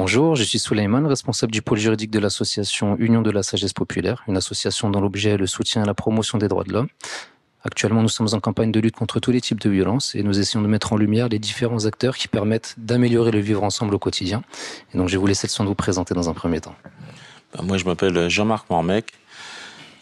Bonjour, je suis Souleyman, responsable du pôle juridique de l'association Union de la Sagesse Populaire, une association dont l'objet est le soutien à la promotion des droits de l'homme. Actuellement, nous sommes en campagne de lutte contre tous les types de violences et nous essayons de mettre en lumière les différents acteurs qui permettent d'améliorer le vivre ensemble au quotidien. Et donc, je vais vous laisser le soin de vous présenter dans un premier temps. Ben, moi, je m'appelle Jean-Marc Mormec.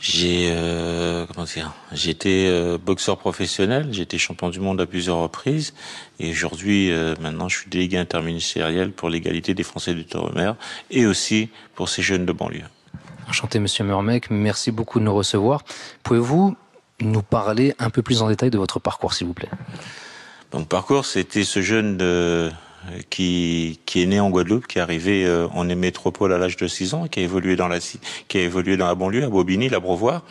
J'ai euh, comment dire été euh, boxeur professionnel, été champion du monde à plusieurs reprises et aujourd'hui euh, maintenant je suis délégué interministériel pour l'égalité des Français du mer et aussi pour ces jeunes de banlieue. Enchanté monsieur Mormec, merci beaucoup de nous recevoir. Pouvez-vous nous parler un peu plus en détail de votre parcours, s'il vous plaît? Donc, parcours, c'était ce jeune de, qui, qui est né en Guadeloupe, qui est arrivé euh, en métropole à l'âge de 6 ans, qui a évolué dans la qui a évolué dans la banlieue, à Bobigny, la Brevoire,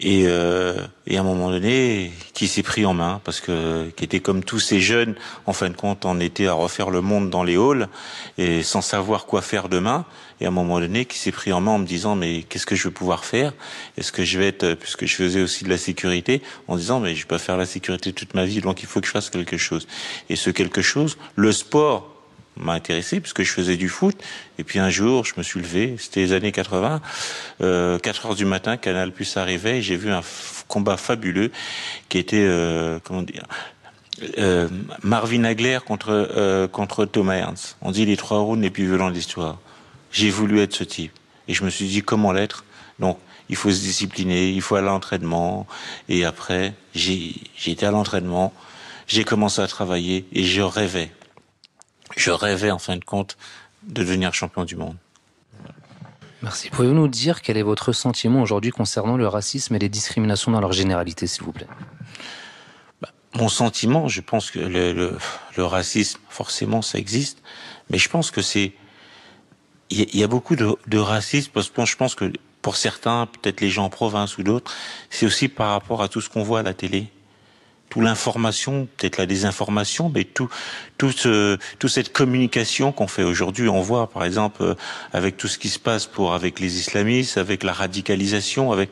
et, euh, et à un moment donné, qui s'est pris en main, parce que qui était comme tous ces jeunes, en fin de compte, on était à refaire le monde dans les halls, et sans savoir quoi faire demain, et à un moment donné, qui s'est pris en main en me disant, mais qu'est-ce que je vais pouvoir faire? Est-ce que je vais être, puisque je faisais aussi de la sécurité, en disant, mais je vais pas faire la sécurité toute ma vie, donc il faut que je fasse quelque chose. Et ce quelque chose, le sport, m'a intéressé puisque je faisais du foot. Et puis un jour, je me suis levé, c'était les années 80, euh, 4 heures du matin, Canal Plus arrivait et j'ai vu un combat fabuleux qui était, euh, comment dire, euh, Marvin Hagler contre euh, contre Thomas Ernst. On dit les trois rounds les plus violents de l'histoire. J'ai voulu être ce type et je me suis dit comment l'être? Donc il faut se discipliner, il faut aller à l'entraînement et après j'ai été à l'entraînement, j'ai commencé à travailler et je rêvais je rêvais en fin de compte de devenir champion du monde. Merci. Pouvez-vous nous dire quel est votre sentiment aujourd'hui concernant le racisme et les discriminations dans leur généralité, s'il vous plaît? Bah, Mon sentiment, je pense que le, racisme, forcément, ça existe, mais je pense que c'est il y, a beaucoup de, de racisme parce que je pense que pour certains, peut-être les gens en province ou d'autres, c'est aussi par rapport à tout ce qu'on voit à la télé toute l'information, peut-être la désinformation, mais tout, tout ce, toute cette communication qu'on fait aujourd'hui, on voit par exemple euh, avec tout ce qui se passe pour avec les islamistes, avec la radicalisation, avec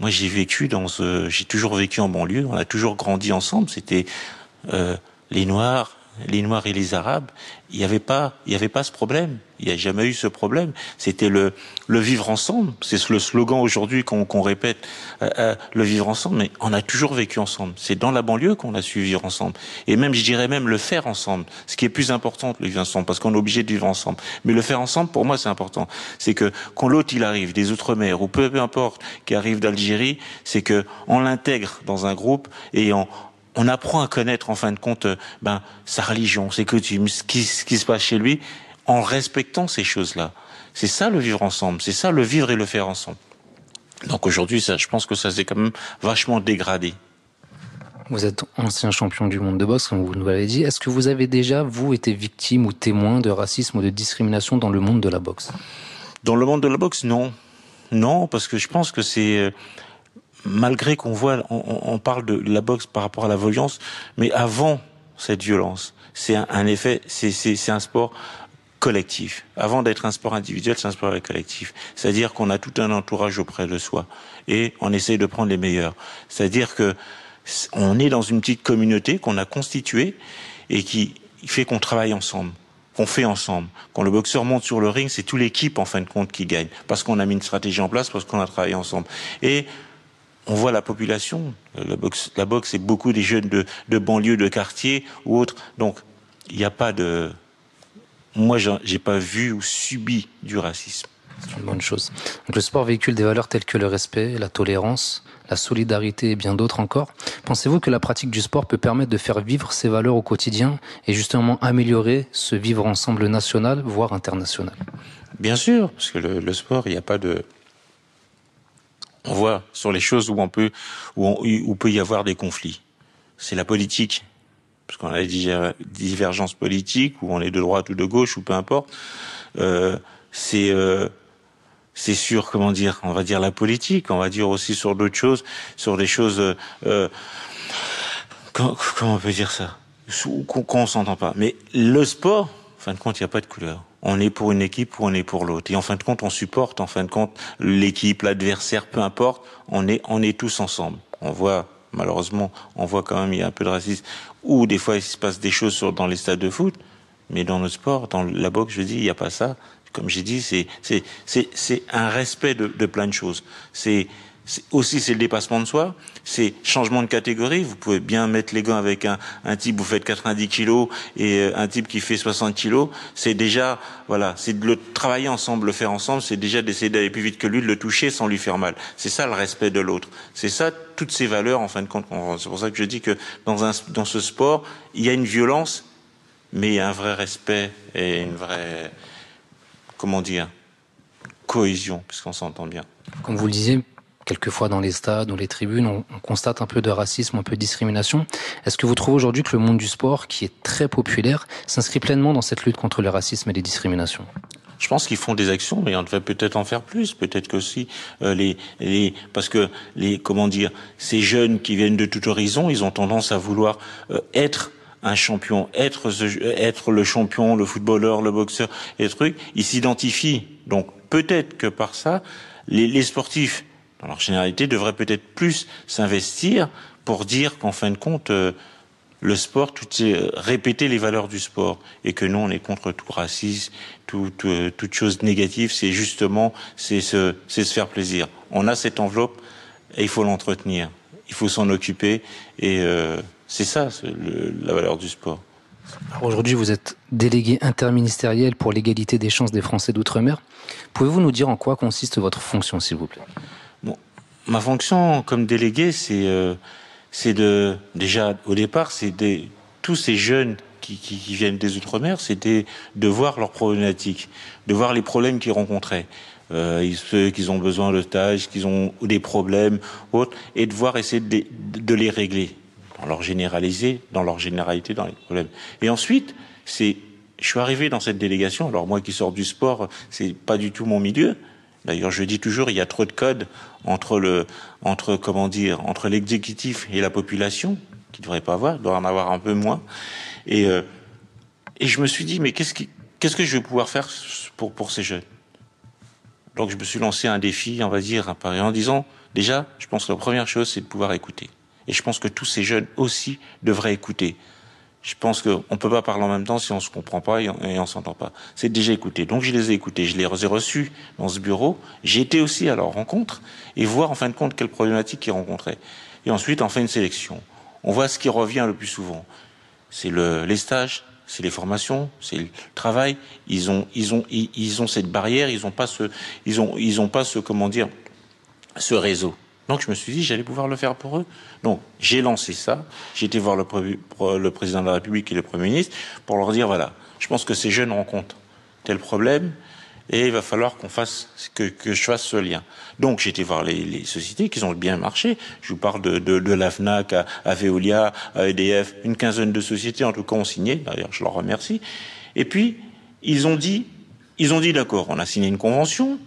moi j'ai vécu dans ce, j'ai toujours vécu en banlieue, on a toujours grandi ensemble. C'était euh, les Noirs, les Noirs et les Arabes, il n'y avait pas, il y avait pas ce problème. Il n'y a jamais eu ce problème. C'était le, le vivre ensemble. C'est le slogan aujourd'hui qu'on répète, euh, euh, le vivre ensemble. Mais on a toujours vécu ensemble. C'est dans la banlieue qu'on a su vivre ensemble. Et même, je dirais même le faire ensemble. Ce qui est plus important, le vivre ensemble, parce qu'on est obligé de vivre ensemble. Mais le faire ensemble, pour moi, c'est important. C'est que quand l'autre il arrive des outre-mer ou peu, peu importe qui arrive d'Algérie, c'est que on l'intègre dans un groupe et on, on apprend à connaître en fin de compte euh, ben, sa religion, ses coutumes, ce qui, ce qui se passe chez lui, en respectant ces choses-là. C'est ça le vivre ensemble, c'est ça le vivre et le faire ensemble. Donc aujourd'hui, ça, je pense que ça s'est quand même vachement dégradé. Vous êtes ancien champion du monde de boxe, comme vous nous l'avez dit. Est-ce que vous avez déjà, vous, été victime ou témoin de racisme ou de discrimination dans le monde de la boxe? Dans le monde de la boxe, non. Non, parce que je pense que c'est euh, malgré qu'on voit, on, parle de la boxe par rapport à la violence, mais avant cette violence, c'est un, effet, c'est un sport collectif. Avant d'être un sport individuel, c'est un sport collectif. C'est-à-dire qu'on a tout un entourage auprès de soi et on essaye de prendre les meilleurs. C'est-à-dire que on est dans une petite communauté qu'on a constituée et qui fait qu'on travaille ensemble qu'on fait ensemble. Quand le boxeur monte sur le ring, c'est toute l'équipe en fin de compte qui gagne, parce qu'on a mis une stratégie en place, parce qu'on a travaillé ensemble. Et on voit la population. La boxe, la boxe c'est beaucoup des jeunes de, de banlieue, de quartier ou autres. Donc, il n'y a pas de. Moi, j'ai pas vu ou subi du racisme. C'est une bonne chose. Donc, le sport véhicule des valeurs telles que le respect, la tolérance, la solidarité et bien d'autres encore. Pensez-vous que la pratique du sport peut permettre de faire vivre ces valeurs au quotidien et justement améliorer ce vivre ensemble national, voire international? Bien sûr, parce que le, le sport, il n'y a pas de, on voit sur les choses où on peut où, peut y avoir des conflits. C'est la politique, parce qu'on a des divergences politiques, où on est de droite ou de gauche ou peu importe. Euh, c'est euh, c'est sur comment dire, on va dire la politique, on va dire aussi sur d'autres choses, sur des choses. Euh, comment, on peut dire ça? Qu'on on s'entend pas. Mais le sport, en fin de compte, il n'y a pas de couleur on est pour une équipe ou on est pour l'autre. Et en fin de compte, on supporte, en fin de compte, l'équipe, l'adversaire, peu importe, on est, on est tous ensemble. On voit, malheureusement, on voit quand même, il y a un peu de racisme, ou des fois, il se passe des choses sur, dans les stades de foot, Mais dans le sport, dans la boxe, je dis, il n'y a pas ça. Comme j'ai dit, c'est c'est c'est un respect de, de plein de choses. C'est aussi c'est le dépassement de soi, c'est changement de catégorie. Vous pouvez bien mettre les gants avec un, un type vous faites 90 kilos et euh, un type qui fait 60 kilos. C'est déjà voilà, c'est de le travailler ensemble, le faire ensemble. C'est déjà d'essayer d'aller plus vite que lui, de le toucher sans lui faire mal. C'est ça le respect de l'autre. C'est ça toutes ces valeurs en fin de compte. C'est pour ça que je dis que dans un dans ce sport, il y a une violence, mais il y a un vrai respect et une vraie comment dire cohésion, puisqu'on s'entend bien. Comme vous le disiez, quelquefois dans les stades ou les tribunes, on, on, constate un peu de racisme, un peu de discrimination. Est-ce que vous trouvez aujourd'hui que le monde du sport, qui est très populaire, s'inscrit pleinement dans cette lutte contre le racisme et les discriminations? Je pense qu'ils font des actions, mais on devrait peut-être en faire plus. Peut-être que si euh, les, les, parce que les, comment dire, ces jeunes qui viennent de tout horizon, ils ont tendance à vouloir euh, être un champion, être, être le champion, le footballeur, le boxeur, et trucs. Ils s'identifient. Donc peut-être que par ça, les, les sportifs leur généralité, devraient peut-être plus s'investir pour dire qu'en fin de compte, euh, le sport, tout euh, répéter les valeurs du sport et que nous, on est contre tout racisme, euh, toute chose négative. C'est justement, c'est se, faire plaisir. On a cette enveloppe et il faut l'entretenir. Il faut s'en occuper et c'est ça la valeur du sport. Aujourd'hui, vous êtes délégué interministériel pour l'égalité des chances des Français d'outre-mer. Pouvez-vous nous dire en quoi consiste votre fonction, s'il vous plaît? Ma fonction comme délégué, c'est euh, de déjà au départ, c'est tous ces jeunes qui, qui, qui viennent des outre-mer, c'était de voir leurs problématiques, de voir les problèmes qu'ils rencontraient. Euh, ceux qui ont besoin de stage, qui ont des problèmes, autres, et de voir essayer de, de les régler, dans leur généraliser, dans leur généralité, dans les problèmes. Et ensuite, c'est, je suis arrivé dans cette délégation. Alors moi qui sors du sport, c'est pas du tout mon milieu. D'ailleurs, je dis toujours, il y a trop de codes entre le, entre comment dire, entre l'exécutif et la population, qui devrait pas avoir, doit en avoir un peu moins. Et euh, et je me suis dit, mais qu'est-ce qui, qu'est-ce que je vais pouvoir faire pour pour ces jeunes? Donc, je me suis lancé un défi, on va dire, en disant, déjà, je pense que la première chose, c'est de pouvoir écouter. Et je pense que tous ces jeunes aussi devraient écouter je pense qu'on ne peut pas parler en même temps si on ne se comprend pas et on ne s'entend pas. C'est déjà écouté. Donc je les ai écoutés, je les ai reçus dans ce bureau. J'ai été aussi à leur rencontre et voir en fin de compte quelles problématiques ils rencontraient. Et ensuite, on fait une sélection. On voit ce qui revient le plus souvent. C'est le, les stages, c'est les formations, c'est le travail. Ils ont, ils ont, ils, cette barrière. Ils n'ont pas ce, ils ont pas ce, comment dire, ce réseau. Donc je me suis dit j'allais pouvoir le faire pour eux. Donc j'ai lancé ça. J'ai été voir le, président de la République et le Premier ministre pour leur dire voilà, je pense que ces jeunes rencontrent tel problème et il va falloir qu'on fasse que, je fasse ce lien. Donc j'ai été voir les, sociétés qui ont bien marché. Je vous parle de, de, de la FNAC à, à Veolia, à EDF, une quinzaine de sociétés en tout cas ont signé. D'ailleurs je leur remercie. Et puis ils ont dit ils ont dit d'accord, on a signé une convention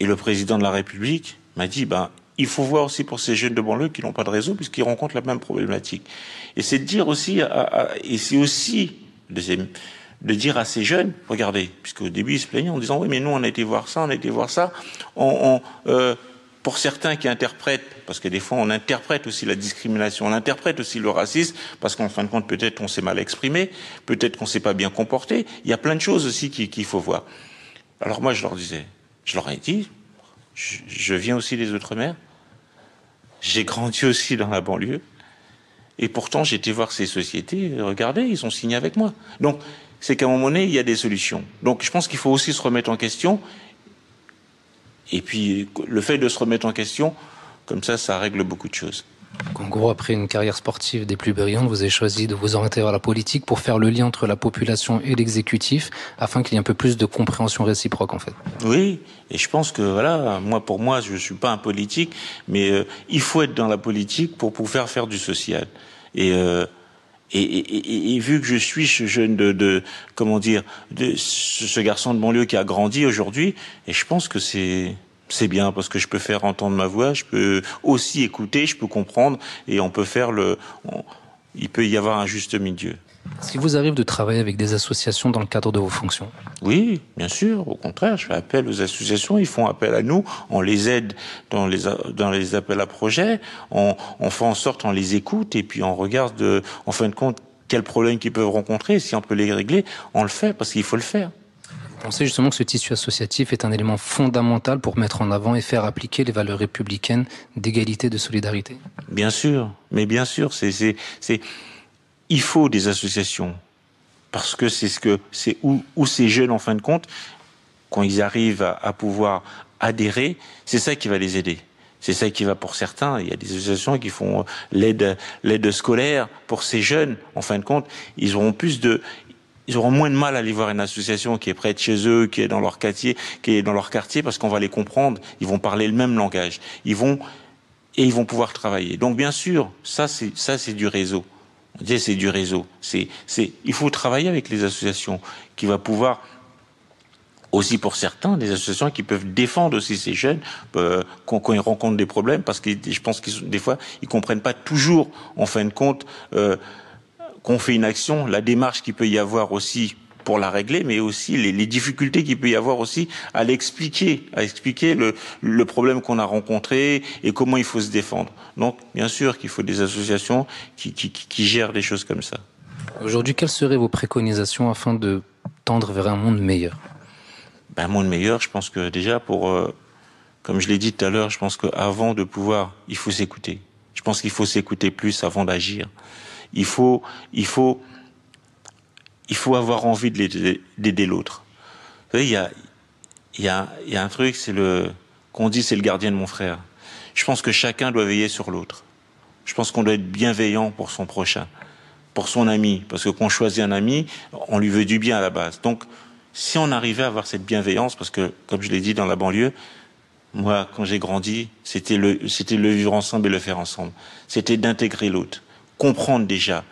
et le président de la République m'a dit ben il faut voir aussi pour ces jeunes de banlieue qui n'ont pas de réseau puisqu'ils rencontrent la même problématique. Et c'est dire aussi, à, à, et c'est aussi de dire à ces jeunes, regardez, puisqu'au début ils se plaignaient en disant oui mais nous on a été voir ça, on a été voir ça, on, on, euh, pour certains qui interprètent, parce que des fois on interprète aussi la discrimination, on interprète aussi le racisme, parce qu'en fin de compte peut-être qu'on s'est mal exprimé, peut-être qu'on s'est pas bien comporté, il y a plein de choses aussi qu'il qu faut voir. Alors moi je leur disais, je leur ai dit, je, je viens aussi des Outre-mer. J'ai grandi aussi dans la banlieue. Et pourtant, été voir ces sociétés. Regardez, ils ont signé avec moi. Donc, c'est qu'à un moment donné, il y a des solutions. Donc, je pense qu'il faut aussi se remettre en question. Et puis, le fait de se remettre en question, comme ça, ça règle beaucoup de choses. En gros, après une carrière sportive des plus brillantes, vous avez choisi de vous orienter vers la politique pour faire le lien entre la population et l'exécutif, afin qu'il y ait un peu plus de compréhension réciproque, en fait. Oui, et je pense que voilà, moi pour moi, je suis pas un politique, mais euh, il faut être dans la politique pour pouvoir faire du social. Et euh, et, et, et, vu que je suis ce jeune de, de comment dire, de ce garçon de banlieue qui a grandi aujourd'hui, et je pense que c'est c'est bien parce que je peux faire entendre ma voix, je peux aussi écouter, je peux comprendre et on peut faire le. On, il peut y avoir un juste milieu. Est-ce qu'il vous arrive de travailler avec des associations dans le cadre de vos fonctions? Oui, bien sûr. Au contraire, je fais appel aux associations. Ils font appel à nous. On les aide dans les dans les appels à projets. On, on fait en sorte, on les écoute et puis on regarde, de, en fin de compte, quels problèmes qu'ils peuvent rencontrer. Si on peut les régler, on le fait parce qu'il faut le faire. Vous pensez justement que ce tissu associatif est un élément fondamental pour mettre en avant et faire appliquer les valeurs républicaines d'égalité, de solidarité Bien sûr, mais bien sûr, c'est, il faut des associations parce que c'est ce que c'est où, où ces jeunes en fin de compte, quand ils arrivent à, à pouvoir adhérer, c'est ça qui va les aider. C'est ça qui va pour certains. Il y a des associations qui font l'aide, l'aide scolaire pour ces jeunes. En fin de compte, ils auront plus de, ils auront moins de mal à aller voir une association qui est près de chez eux, qui est dans leur quartier, qui est dans leur quartier, parce qu'on va les comprendre. Ils vont parler le même langage. Ils vont et ils vont pouvoir travailler. Donc bien sûr, ça c'est ça c'est du réseau. On dit c'est du réseau. C'est c'est il faut travailler avec les associations qui va pouvoir aussi pour certains des associations qui peuvent défendre aussi ces jeunes euh, quand, quand, ils rencontrent des problèmes parce que je pense qu'ils des fois ils comprennent pas toujours en fin de compte euh, qu'on fait une action la démarche qu'il peut y avoir aussi pour la régler, mais aussi les, les difficultés qu'il peut y avoir aussi à l'expliquer, à expliquer le, le problème qu'on a rencontré et comment il faut se défendre. Donc, bien sûr qu'il faut des associations qui, qui, qui gèrent des choses comme ça. Aujourd'hui, quelles seraient vos préconisations afin de tendre vers un monde meilleur? Ben, un monde meilleur, je pense que déjà pour, euh, comme je l'ai dit tout à l'heure, je pense qu'avant de pouvoir, il faut s'écouter. Je pense qu'il faut s'écouter plus avant d'agir. Il faut, il faut, il faut avoir envie d'aider l'autre. Vous savez, il y a, il y a, il y a un truc, c'est le, qu'on dit, c'est le gardien de mon frère. Je pense que chacun doit veiller sur l'autre. Je pense qu'on doit être bienveillant pour son prochain, pour son ami, parce que quand on choisit un ami, on lui veut du bien à la base. Donc, si on arrivait à avoir cette bienveillance, parce que, comme je l'ai dit dans la banlieue, moi, quand j'ai grandi, c'était le, c'était le vivre ensemble et le faire ensemble. C'était d'intégrer l'autre, comprendre déjà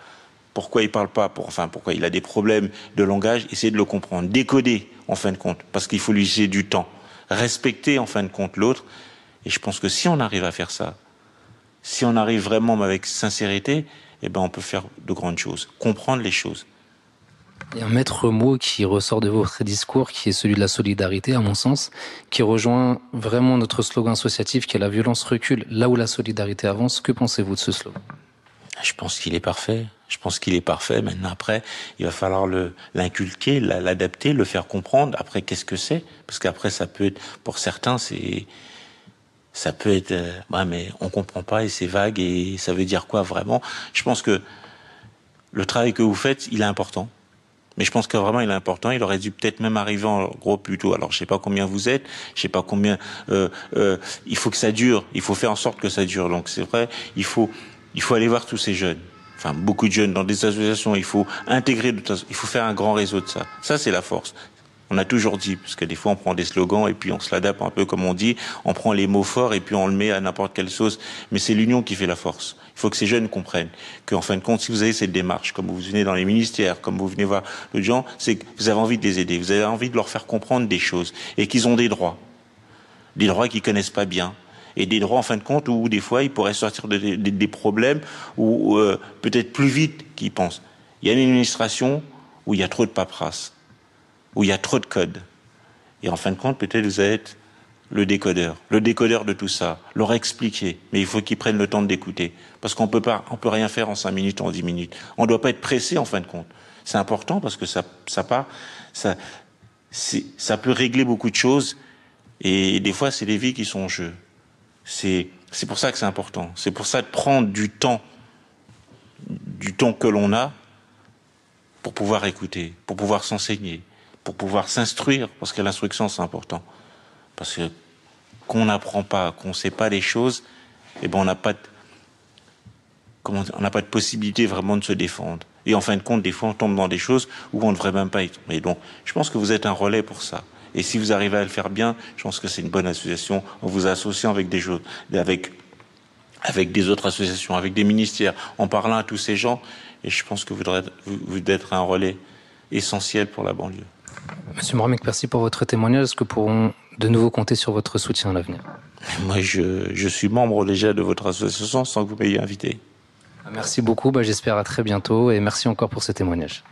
pourquoi il parle pas, enfin, pourquoi il a des problèmes de langage, essayer de le comprendre, décoder, en fin de compte, parce qu'il faut lui laisser du temps, respecter, en fin de compte, l'autre. Et je pense que si on arrive à faire ça, si on arrive vraiment avec sincérité, eh ben, on peut faire de grandes choses, comprendre les choses. Il y a un maître mot qui ressort de votre discours, qui est celui de la solidarité, à mon sens, qui rejoint vraiment notre slogan associatif, qui est la violence recule là où la solidarité avance. Que pensez-vous de ce slogan? Je pense qu'il est parfait. Je pense qu'il est parfait. Maintenant, après, il va falloir l'inculquer, l'adapter, le faire comprendre. Après, qu'est-ce que c'est? Parce qu'après, ça peut être, pour certains, c'est ça peut être, euh, mais on comprend pas et c'est vague et ça veut dire quoi vraiment? Je pense que le travail que vous faites, il est important. Mais je pense que vraiment il est important. Il aurait dû peut-être même arriver en gros plus tôt. Alors je sais pas combien vous êtes, je sais pas combien. Euh, euh, il faut que ça dure. Il faut faire en sorte que ça dure. Donc c'est vrai, il faut il faut aller voir tous ces jeunes. Enfin beaucoup de jeunes dans des associations. Il faut intégrer. Il faut faire un grand réseau de ça. Ça c'est la force. On a toujours dit, parce que des fois on prend des slogans et puis on se l'adapte un peu comme on dit, on prend les mots forts et puis on le met à n'importe quelle sauce. Mais c'est l'union qui fait la force. Il faut que ces jeunes comprennent qu'en fin de compte, si vous avez cette démarche, comme vous venez dans les ministères, comme vous venez voir le gens, c'est que vous avez envie de les aider, vous avez envie de leur faire comprendre des choses et qu'ils ont des droits, des droits qu'ils connaissent pas bien, et des droits en fin de compte où des fois ils pourraient sortir de, de, de, des problèmes ou euh, peut-être plus vite qu'ils pensent. Il y a une administration où il y a trop de paperasse où il y a trop de codes. Et en fin de compte, peut-être vous êtes le décodeur, le décodeur de tout ça, leur expliquer. Mais il faut qu'ils prennent le temps d'écouter. Parce qu'on peut pas, on peut rien faire en cinq minutes, en dix minutes. On ne doit pas être pressé en fin de compte. C'est important parce que ça, ça part, ça peut régler beaucoup de choses. Et des fois, c'est les vies qui sont en jeu. C'est, pour ça que c'est important. C'est pour ça de prendre du temps, du temps que l'on a, pour pouvoir écouter, pour pouvoir s'enseigner, pour pouvoir s'instruire, parce que l'instruction c'est important. Parce que qu'on n'apprend pas, qu'on ne sait pas les choses, eh ben on n'a pas de, on n'a pas de possibilité vraiment de se défendre. Et en fin de compte, des fois, on tombe dans des choses où on ne devrait même pas être. Mais donc, je pense que vous êtes un relais pour ça. Et si vous arrivez à le faire bien, je pense que c'est une bonne association en vous associant avec des choses, avec avec des autres associations, avec des ministères, en parlant à tous ces gens. Et je pense que vous devez, vous, être un relais essentiel pour la banlieue. Monsieur Moramek, merci pour votre témoignage. Est-ce que pourrons de nouveau compter sur votre soutien à l'avenir? Moi, je, je, suis membre déjà de votre association sans que vous m'ayez invité. Merci beaucoup. Bah, J'espère à très bientôt et merci encore pour ce témoignage.